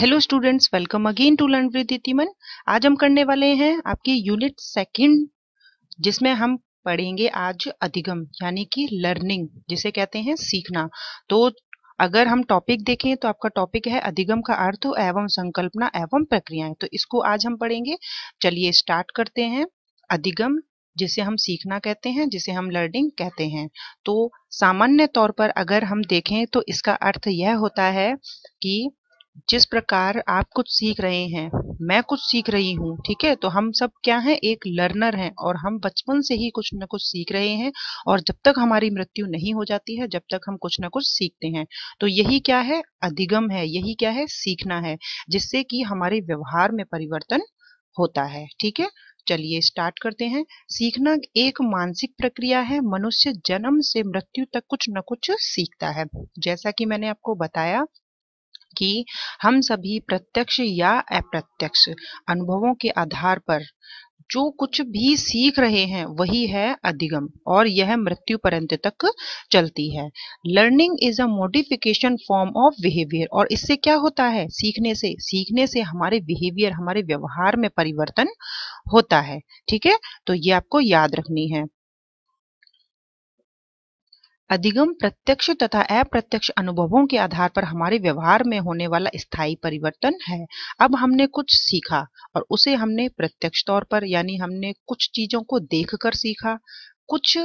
Hello students welcome again to learn with तिमन आज हम करने वाले हैं आपकी यूनिट सेकंड जिसमें हम पढ़ेंगे आज अधिगम, यानी कि लर्निंग जिसे कहते हैं सीखना। तो अगर हम टॉपिक देखें तो आपका टॉपिक है अधिगम का अर्थ एवं संकल्पना एवं प्रक्रियाएँ। तो इसको आज हम पढ़ेंगे। चलिए स्टार्ट करते हैं। अधिगम, जिसे हम सीखना कहते हैं, जिसे हम लर्निंग कहते हैं। तो सामान्य तौर पर अगर हम देखें तो इसका अर्थ यह होता है कि जिस प्रकार आप कुछ सीख रहे हैं, मैं कुछ सीख रही हूँ, ठीक है? तो हम सब क्या हैं? एक लर्नर हैं और हम बचपन से ही कुछ ना कुछ सीख रहे हैं और जब तक हमारी मृत्यु नहीं हो जाती है, जब तक हम कुछ न कुछ सीखते हैं। तो यही क्या है? अधिगम है, यही क्या है? सीखना है, जिससे कि हमारे व्यवहार में परिवर्तन होता है, ठीक है? चलिए स्टार्ट करते हैं। सीखना एक मानसिक प्रक्रिया है, मनुष्य जन्म से मृत्यु तक कुछ न कुछ सीखता है। जैसा कि मैंने आपको बताया कि हम सभी प्रत्यक्ष या अप्रत्यक्ष अनुभवों के आधार पर जो कुछ भी सीख रहे हैं, वही है अधिगम और यह मृत्यु पर्यंत तक चलती है। Learning is a modification form of behaviour और इससे क्या होता है? सीखने से सीखने से हमारे बिहेवियर हमारे व्यवहार में परिवर्तन होता है। ठीक है? तो ये आपको याद रखनी है। अधिगम प्रत्यक्ष तथा अप्रत्यक्ष अनुभवों के आधार पर हमारे व्यवहार में होने वाला स्थायी परिवर्तन है। अब हमने कुछ सीखा और उसे हमने प्रत्यक्ष तौर पर, यानी हमने कुछ चीज़ों को देखकर सीखा। कुछ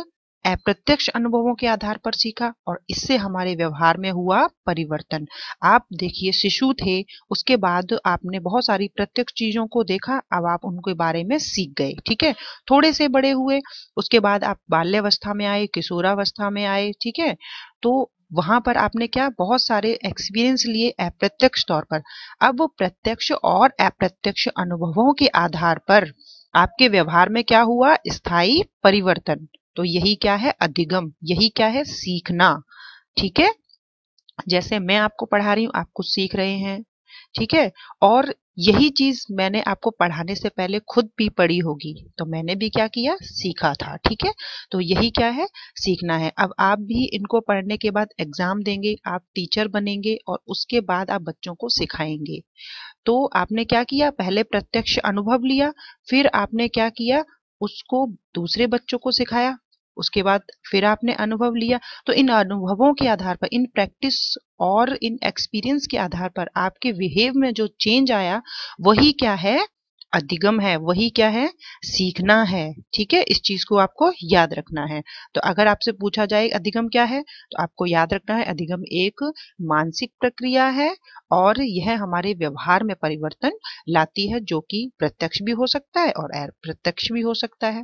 अप्रत्यक्ष अनुभवों के आधार पर सीखा और इससे हमारे व्यवहार में हुआ परिवर्तन। आप देखिए, शिशु थे, उसके बाद आपने बहुत सारी प्रत्यक्ष चीज़ों को देखा, अब आप उनके बारे में सीख गए, ठीक है? थोड़े से बड़े हुए, उसके बाद आप बाल्यावस्था में आए, किशोरावस्था में आए, ठीक है? तो वहाँ पर आपने क्या, बहुत सारे एक्सपीरियंस लिए अप्रत्यक्ष तौर पर। अब प्रत्यक्ष और अप्रत्यक्ष अनुभवों के आधार पर आपके व्यवहार में क्या हुआ? स्थायी परिवर्तन। तो यही क्या है? अधिगम। यही क्या है? सीखना। ठीक है? जैसे मैं आपको पढ़ा रही हूँ, आप कुछ सीख रहे हैं। ठीक है? और यही चीज़ मैंने आपको पढ़ाने से पहले खुद भी पढ़ी होगी। तो मैंने भी क्या किया? सीखा था। ठीक है? तो यही क्या है? सीखना है। अब आप भी इनको पढ़ने के बाद एग्ज़ाम देंगे, आप टीचर बनेंगे और उसके बाद आप बच्चों को सिखाएँगे। तो आपने क्या किया? पहले प्रत्यक्ष अनुभव लिया, फिर आपने क्या किया? उसको दूसरे बच्चों को सिखाया। उसके बाद फिर आपने अनुभव लिया। तो इन अनुभवों के आधार पर, इन प्रैक्टिस और इन एक्सपीरियंस के आधार पर आपके बिहेव में जो चेंज आया, वही क्या है? अधिगम है, वही क्या है? सीखना है। ठीक है? इस चीज़ को आपको याद रखना है। तो अगर आपसे पूछा जाए, अधिगम क्या है? तो आपको याद रखना है, अधिगम एक मानसिक प्रक्रिया है और यह हमारे व्यवहार में परिवर्तन लाती है, जो कि प्रत्यक्ष भी हो सकता है और अप्रत्यक्ष भी हो सकता है।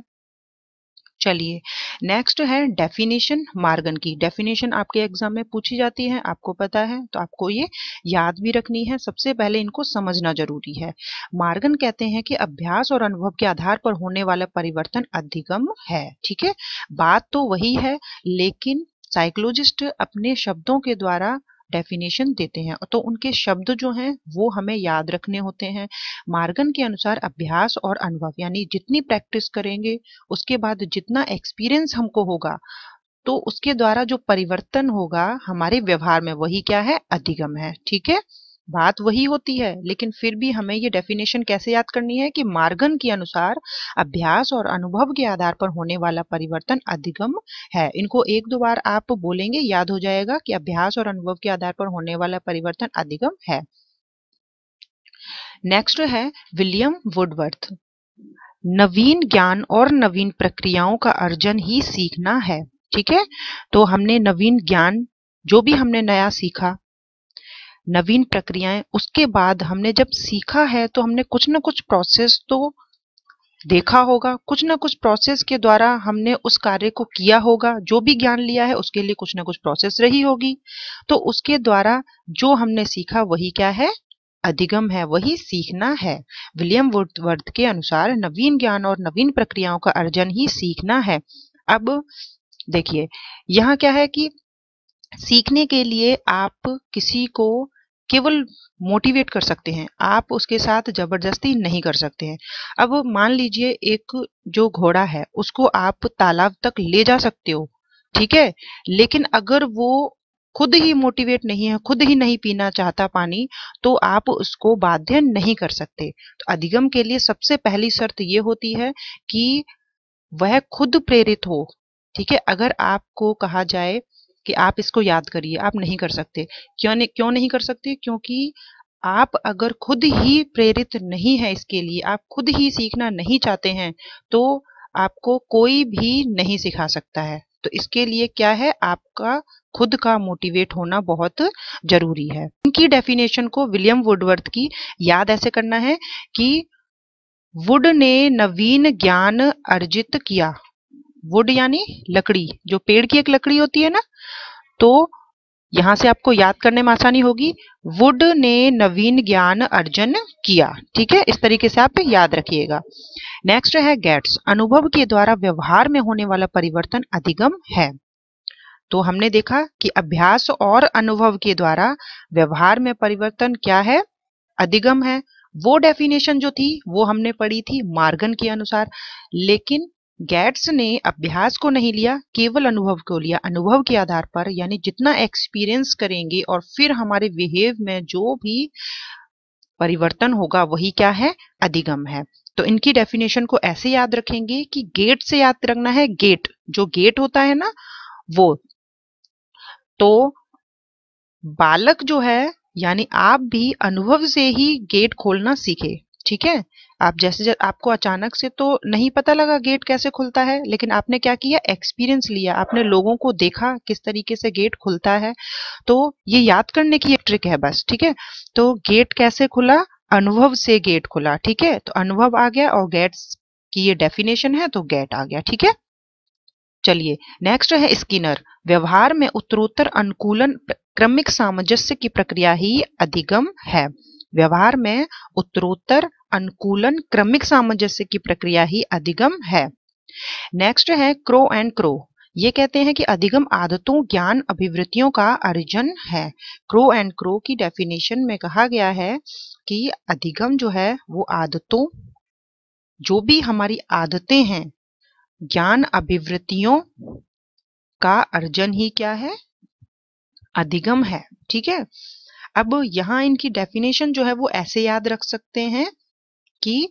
चलिए। नेक्स्ट है डेफिनेशन मार्गन की। डेफिनेशन आपके एग्ज़ाम में पूछी जाती है, आपको पता है तो आपको ये याद भी रखनी है। सबसे पहले इनको समझना ज़रूरी है। मार्गन कहते हैं कि अभ्यास और अनुभव के आधार पर होने वाला परिवर्तन अधिगम है, ठीक है? बात तो वही है, लेकिन साइकोलॉजिस्ट अपने शब्दों के द्वारा डेफिनेशन देते हैं। तो उनके शब्द जो हैं, वो हमें याद रखने होते हैं। मार्गन के अनुसार अभ्यास और अनुभव, यानी जितनी प्रैक्टिस करेंगे, उसके बाद जितना एक्सपीरियंस हमको होगा तो उसके द्वारा जो परिवर्तन होगा, हमारे व्यवहार में, वही क्या है? अधिगम है। ठीक है? बात वही होती है। लेकिन फिर भी हमें ये डेफिनेशन कैसे याद करनी है कि मार्गन के अनुसार अभ्यास और अनुभव के आधार पर होने वाला परिवर्तन अधिगम है। इनको एक दो बार आप बोलेंगे, याद हो जाएगा कि अभ्यास और अनुभव के आधार पर होने वाला परिवर्तन अधिगम है। नेक्स्ट है विलियम वुडवर्थ नवीन ज्ञान और नवीन प्रक्रियाओं का अर्जन ही सीखना है, ठीक है? तो हमने नवीन ज्ञान, जो भी हमने नया सीखा नवीन प्रक्रियाएँ, उसके बाद हमने जब सीखा है तो हमने कुछ ना कुछ प्रोसेस तो देखा होगा। कुछ ना कुछ प्रोसेस के द्वारा हमने उस कार्य को किया होगा। जो भी ज्ञान लिया है, उसके लिए कुछ ना कुछ प्रोसेस रही होगी। तो उसके द्वारा जो हमने सीखा, वही क्या है? अधिगम है, वही सीखना है। विलियम वुडवर्थ के अनुसार नवीन ज्ञान और नवीन प्रक्रियाओं का अर्जन ही सीखना है। अब देखिए, यहाँ क्या है कि सीखने के लिए आप किसी को केवल मोटिवेट कर सकते हैं। आप उसके साथ ज़बरदस्ती नहीं कर सकते हैं। अब मान लीजिए एक जो घोड़ा है, उसको आप तालाब तक ले जा सकते हो, ठीक है? लेकिन अगर वो खुद ही मोटिवेट नहीं है, खुद ही नहीं पीना चाहता पानी तो आप उसको बाध्य नहीं कर सकते। तो अधिगम के लिए सबसे पहली शर्त ये होती है कि वह खुद प्रेरित हो, ठीक है? अगर आपको कहा जाए कि आप इसको याद करिए, आप नहीं कर सकते। क्यों नहीं क्यों नहीं कर सकते? क्योंकि आप अगर खुद ही प्रेरित नहीं है इसके लिए, आप खुद ही सीखना नहीं चाहते हैं तो आपको कोई भी नहीं सिखा सकता है। तो इसके लिए क्या है? आपका खुद का मोटिवेट होना बहुत ज़रूरी है। इनकी डेफिनेशन को विलियम वुडवर्थ की याद ऐसे करना है कि, वुड ने नवीन ज्ञान अर्जित किया। वुड यानी लकड़ी, जो पेड़ की एक लकड़ी होती है ना तो यहाँ से आपको याद करने में आसानी होगी वुड ने नवीन ज्ञान अर्जन किया। ठीक है? इस तरीके से आप याद रखिएगा। नेक्स्ट है गेट्स अनुभव के द्वारा व्यवहार में होने वाला परिवर्तन अधिगम है। तो हमने देखा कि अभ्यास और अनुभव के द्वारा व्यवहार में परिवर्तन क्या है? अधिगम है। वो डेफिनेशन जो थी, वो हमने पढ़ी थी मार्गन के अनुसार। लेकिन गेट्स ने अभ्यास को नहीं लिया, केवल अनुभव को लिया। अनुभव के आधार पर, यानी जितना एक्सपीरियंस करेंगे और फिर हमारे बिहेव में जो भी परिवर्तन होगा, वही क्या है? अधिगम है। तो इनकी डेफिनेशन को ऐसे याद रखेंगे कि गेट से याद रखना है। गेट जो गेट होता है ना, वो। तो बालक जो है, यानी आप भी अनुभव से ही गेट खोलना सीखे, ठीक है? आप जैसे जैसे आपको अचानक से तो नहीं पता लगा गेट कैसे खुलता है, लेकिन आपने क्या किया? एक्सपीरियंस लिया। आपने लोगों को देखा किस तरीके से गेट खुलता है। तो ये याद करने की एक ट्रिक है बस, ठीक है? तो गेट कैसे खुला? अनुभव से गेट खुला, ठीक है? तो अनुभव आ गया और गेट की ये डेफिनेशन है तो गेट आ गया, ठीक है? चलिए नेक्स्ट है स्किनर व्यवहार में उत्तरोत्तर अनुकूलन क्रमिक सामंजस्य की प्रक्रिया ही अधिगम है। व्यवहार में उत्तरोत्तर अनुकूलन क्रमिक सामंजस्य की प्रक्रिया ही अधिगम है। नेक्स्ट है क्रो एंड क्रो ये कहते हैं कि अधिगम आदतों, ज्ञान, अभिवृत्तियों का अर्जन है। क्रो एंड क्रो की डेफिनेशन में कहा गया है कि अधिगम जो है, वो आदतों, जो भी हमारी आदतें हैं, ज्ञान, अभिवृत्तियों का अर्जन ही क्या है? अधिगम है। ठीक है? अब यहाँ इनकी डेफिनेशन जो है, वो ऐसे याद रख सकते हैं। कि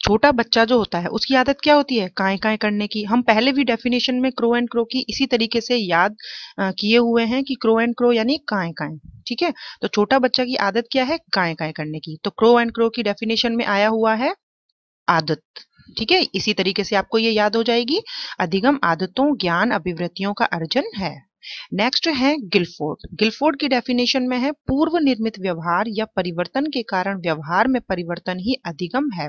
छोटा बच्चा जो होता है, उसकी आदत क्या होती है? काय काय करने की। हम पहले भी डेफिनेशन में क्रो एंड क्रो की इसी तरीके से याद किए हुए हैं कि क्रो एंड क्रो यानी काय काय ठीक है? तो छोटा बच्चा की आदत क्या है? काय काय करने की। तो क्रो एंड क्रो की डेफिनेशन में आया हुआ है आदत, ठीक है? इसी तरीके से आपको ये याद हो जाएगी। अधिगम आदतों, ज्ञान, अभिवृत्तियों का अर्जन है। नेक्स्ट है गिलफोर्ड गिलफोर्ड की डेफिनेशन में है पूर्व निर्मित व्यवहार या परिवर्तन के कारण व्यवहार में परिवर्तन ही अधिगम है।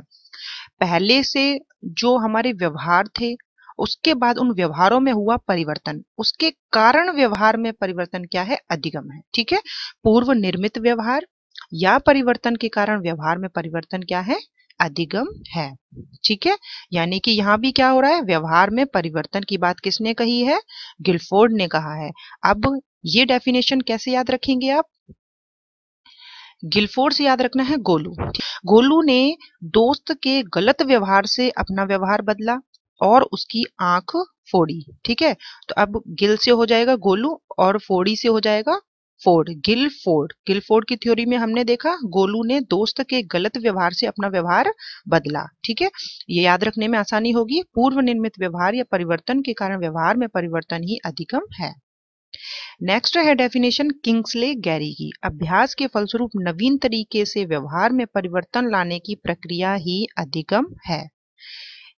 पहले से जो हमारे व्यवहार थे, उसके बाद उन व्यवहारों में हुआ परिवर्तन। उसके कारण व्यवहार में परिवर्तन क्या है? अधिगम है। ठीक है? पूर्व निर्मित व्यवहार या परिवर्तन के कारण व्यवहार में परिवर्तन क्या है? अधिगम है। ठीक है? यानी कि यहाँ भी क्या हो रहा है? व्यवहार में परिवर्तन की बात किसने कही है? गिलफोर्ड ने कहा है। अब ये डेफिनेशन कैसे याद रखेंगे आप? गिलफोर्ड से याद रखना है गोलू। गोलू ने दोस्त के गलत व्यवहार से अपना व्यवहार बदला और उसकी आँख फोड़ी। ठीक है? तो अब गिल से हो जाएगा गोलू और फोड़ी से हो जाएगा Ford Gill Ford Gill Ford की थ्योरी में हमने देखा, गोलू ने दोस्त के गलत व्यवहार से अपना व्यवहार बदला, ठीक है? ये याद रखने में आसानी होगी पूर्व निर्मित व्यवहार या परिवर्तन के कारण व्यवहार में परिवर्तन ही अधिकम है। नेक्स्ट है डेफिनेशन किंग्सले गैरी की अभ्यास के फलस्वरूप नवीन तरीके से व्यवहार में परिवर्तन लाने की प्रक्रिया ही अधिगम है।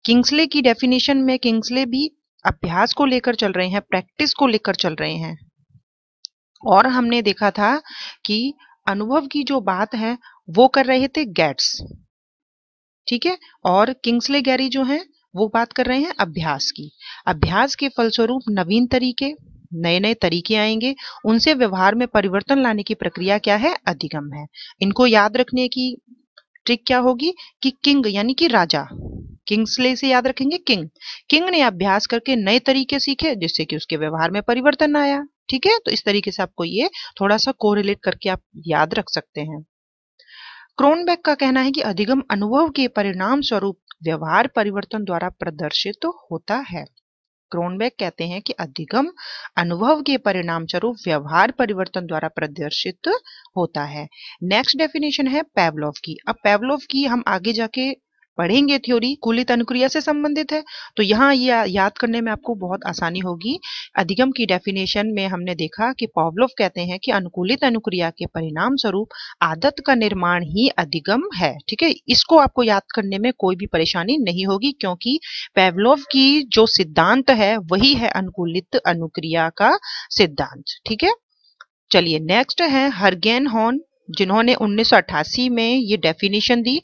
किंग्सले की डेफिनेशन में किंग्सले भी अभ्यास को लेकर चल रहे हैं प्रैक्टिस को लेकर चल रहे हैं। और हमने देखा था कि अनुभव की जो बात है, वो कर रहे थे गेट्स ठीक है? और किंग्सले गैरी जो है, वो बात कर रहे हैं अभ्यास की। अभ्यास के फलस्वरूप नवीन तरीके नए नए तरीके आएँगे। उनसे व्यवहार में परिवर्तन लाने की प्रक्रिया क्या है? अधिगम है। इनको याद रखने की ट्रिक क्या होगी? कि किंग, यानी कि राजा। किंग्सले से याद रखेंगे किंग। किंग ने अभ्यास करके नए तरीके सीखे, जिससे कि उसके व्यवहार में परिवर्तन आया। ठीक है? तो इस तरीके से आपको ये थोड़ा सा कोरिलेट करके आप याद रख सकते हैं। क्रोनबैक का कहना है कि अधिगम अनुभव के परिणाम स्वरूप व्यवहार परिवर्तन द्वारा प्रदर्शित तो होता है। क्रोनबेक कहते हैं कि अधिगम अनुभव के परिणाम स्वरूप व्यवहार परिवर्तन द्वारा प्रदर्शित होता है। नेक्स्ट डेफिनेशन है पेवलोव की। अब पेवलोव की हम आगे जाके पढ़ेंगे थ्योरी कुलित अनुक्रिया से संबंधित है। तो यहाँ ये या, याद करने में आपको बहुत आसानी होगी। अधिगम की डेफिनेशन में हमने देखा कि पॉवलोव कहते हैं कि अनुकूलित अनुक्रिया के परिणाम स्वरूप आदत का निर्माण ही अधिगम है ठीक है? इसको आपको याद करने में कोई भी परेशानी नहीं होगी क्योंकि पेवलोव की जो सिद्धांत है वही है अनुकूलित अनुक्रिया का सिद्धांत ठीक है? चलिए नेक्स्ट है हरगेन हॉर्न जिन्होंने 1988 में ये डेफिनेशन दी।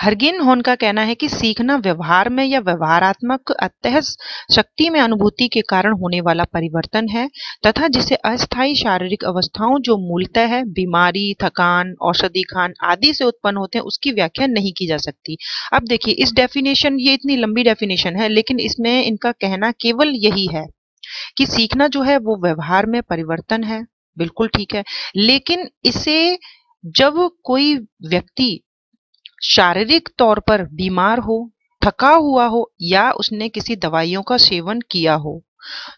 हरगिन होन का कहना है कि सीखना व्यवहार में या व्यवहारात्मक अतः शक्ति में अनुभूति के कारण होने वाला परिवर्तन है, तथा जिसे अस्थायी शारीरिक अवस्थाओं जो मूलतः है, बीमारी, थकान, औषधि, खान आदि से उत्पन्न होते हैं, उसकी व्याख्या नहीं की जा सकती। अब देखिए, इस डेफिनेशन ये इतनी लंबी डेफिनेशन है, लेकिन इसमें इनका कहना केवल यही है कि सीखना जो है, वो व्यवहार में परिवर्तन है, बिल्कुल ठीक है। लेकिन इसे जब कोई व्यक्ति शारीरिक तौर पर बीमार हो, थका हुआ हो या उसने किसी दवाइयों का सेवन किया हो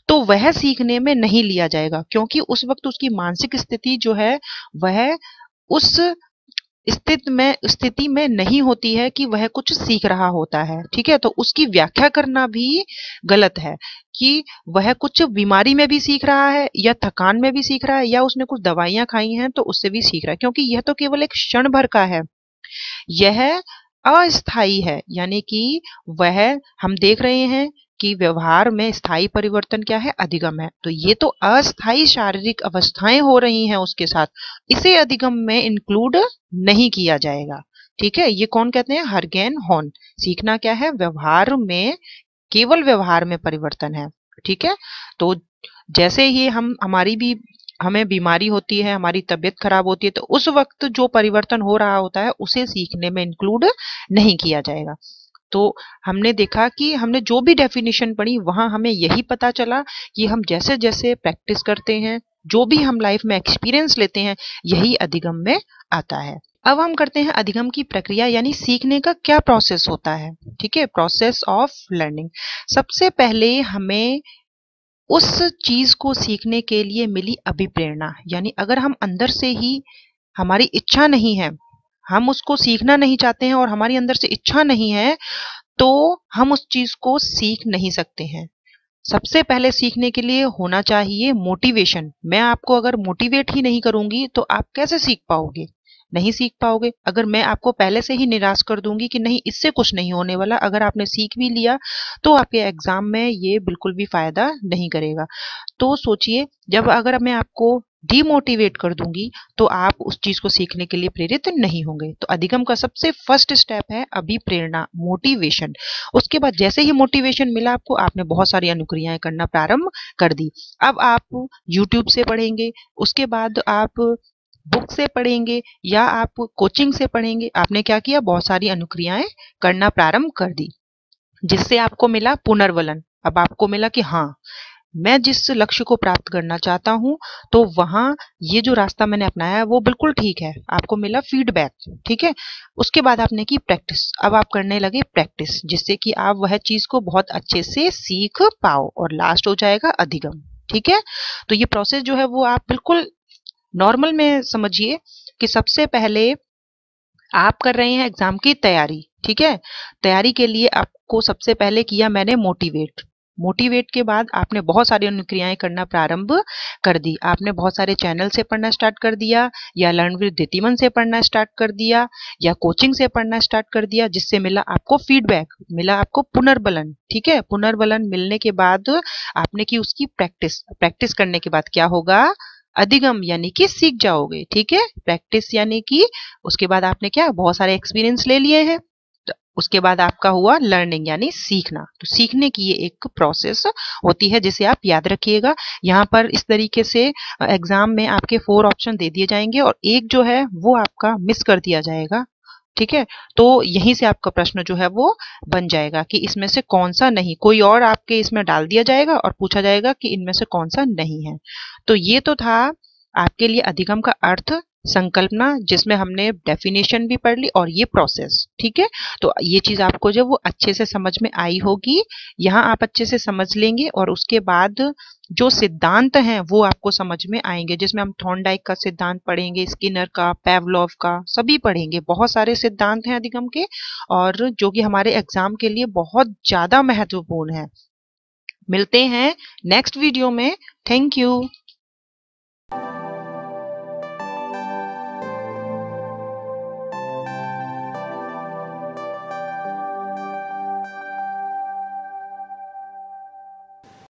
तो वह सीखने में नहीं लिया जाएगा, क्योंकि उस वक्त उसकी मानसिक स्थिति जो है, वह उस स्थिति में स्थिति में नहीं होती है कि वह कुछ सीख रहा होता है, ठीक है? तो उसकी व्याख्या करना भी गलत है कि वह कुछ बीमारी में भी सीख रहा है या थकान में भी सीख रहा है या उसने कुछ दवाइयाँ खाई हैं तो उससे भी सीख रहा है, क्योंकि यह तो केवल एक क्षण भर का है। यह अस्थाई है, यानी कि वह हम देख रहे हैं कि व्यवहार में स्थायी परिवर्तन क्या है? अधिगम है। तो ये तो अस्थायी शारीरिक अवस्थाएँ हो रही हैं उसके साथ। इसे अधिगम में इंक्लूड नहीं किया जाएगा। ठीक है? ये कौन कहते हैं? हरगेन हॉर्न। सीखना क्या है? व्यवहार में, केवल व्यवहार में परिवर्तन है। ठीक है? तो जैसे ही हम, हमारी भी हमें बीमारी होती है, हमारी तबीयत खराब होती है तो उस वक्त जो परिवर्तन हो रहा होता है, उसे सीखने में इंक्लूड नहीं किया जाएगा। तो हमने देखा कि हमने जो भी डेफिनेशन पढ़ी, वहाँ हमें यही पता चला कि हम जैसे जैसे प्रैक्टिस करते हैं, जो भी हम लाइफ में एक्सपीरियंस लेते हैं, यही अधिगम में आता है। अब हम करते हैं अधिगम की प्रक्रिया, यानी सीखने का क्या प्रोसेस होता है? ठीक है प्रोसेस ऑफ़ लर्निंग सबसे पहले हमें उस चीज़ को सीखने के लिए मिली अभिप्रेरणा। यानी अगर हम अंदर से ही हमारी इच्छा नहीं है, हम उसको सीखना नहीं चाहते हैं और हमारी अंदर से इच्छा नहीं है तो हम उस चीज़ को सीख नहीं सकते हैं। सबसे पहले सीखने के लिए होना चाहिए मोटिवेशन मैं आपको अगर मोटिवेट ही नहीं करूँगी तो आप कैसे सीख पाओगे? नहीं सीख पाओगे। अगर मैं आपको पहले से ही निराश कर दूँगी कि नहीं, इससे कुछ नहीं होने वाला, अगर आपने सीख भी लिया तो आपके एग्ज़ाम में ये बिल्कुल भी फ़ायदा नहीं करेगा। तो सोचिए, जब अगर मैं आपको डीमोटिवेट कर दूँगी तो आप उस चीज़ को सीखने के लिए प्रेरित नहीं होंगे। तो अधिगम का सबसे फ़र्स्ट स्टेप है अभी प्रेरणा मोटिवेशन उसके बाद जैसे ही मोटिवेशन मिला आपको, आपने बहुत सारी अनुक्रियाएँ करना प्रारंभ कर दी। अब आप यूट्यूब से पढ़ेंगे, उसके बाद आप बुक से पढ़ेंगे या आप कोचिंग से पढ़ेंगे, आपने क्या किया? बहुत सारी अनुक्रियाएँ करना प्रारंभ कर दी, जिससे आपको मिला पुनर्वलन। अब आपको मिला कि हाँ मैं जिस लक्ष्य को प्राप्त करना चाहता हूँ तो वहाँ ये जो रास्ता मैंने अपनाया है, वो बिल्कुल ठीक है। आपको मिला फीडबैक, ठीक है? उसके बाद आपने की प्रैक्टिस। अब आप करने लगे प्रैक्टिस, जिससे कि आप वह चीज़ को बहुत अच्छे से सीख पाओ और लास्ट हो जाएगा अधिगम, ठीक है? तो ये प्रोसेस जो है, वो आप बिल्कुल नॉर्मल में समझिए कि सबसे पहले आप कर रहे हैं एग्ज़ाम की तैयारी, ठीक है? तैयारी के लिए आपको सबसे पहले किया मैंने मोटिवेट मोटिवेट के बाद आपने बहुत सारी अनुक्रियाएँ करना प्रारंभ कर दी. आपने बहुत सारे चैनल से पढ़ना स्टार्ट कर दिया, या लर्न विद दितिमन से पढ़ना स्टार्ट कर दिया, या कोचिंग से पढ़ना स्टार्ट कर दिया, जिससे मिला आपको फीडबैक मिला आपको पुनर्बलन, ठीक है? पुनर्बलन मिलने के बाद आपने की उसकी प्रैक्टिस प्रैक्टिस करने के बाद क्या होगा? अधिगम यानी कि सीख जाओगे, ठीक है? प्रैक्टिस यानी कि उसके बाद आपने क्या, बहुत सारे एक्सपीरियंस ले लिए हैं। तो उसके बाद आपका हुआ लर्निंग यानी सीखना। तो सीखने की ये एक प्रोसेस होती है जिसे आप याद रखिएगा। यहाँ पर इस तरीके से एग्ज़ाम में आपके फोर ऑप्शन दे दिए जाएँगे और एक जो है वो आपका मिस कर दिया जाएगा। ठीक है? तो यहीं से आपका प्रश्न जो है वो बन जाएगा कि इसमें से कौन सा नहीं? कोई और आपके इसमें डाल दिया जाएगा और पूछा जाएगा कि इनमें से कौन सा नहीं है। तो ये तो था आपके लिए अधिगम का अर्थ संकल्पना जिसमें हमने डेफिनेशन भी पढ़ ली और ये प्रोसेस ठीक है? तो ये चीज़ आपको जो वो अच्छे से समझ में आई होगी, यहाँ आप अच्छे से समझ लेंगे और उसके बाद जो सिद्धांत हैं वो आपको समझ में आएँगे, जिसमें हम थॉर्नडाइक का सिद्धांत पढ़ेंगे, स्किनर का पेवलॉव का, सभी पढ़ेंगे। बहुत सारे सिद्धांत हैं अधिगम के और जो कि हमारे एग्ज़ाम के लिए बहुत ज़्यादा महत्वपूर्ण है। मिलते हैं नेक्स्ट वीडियो में। Thank you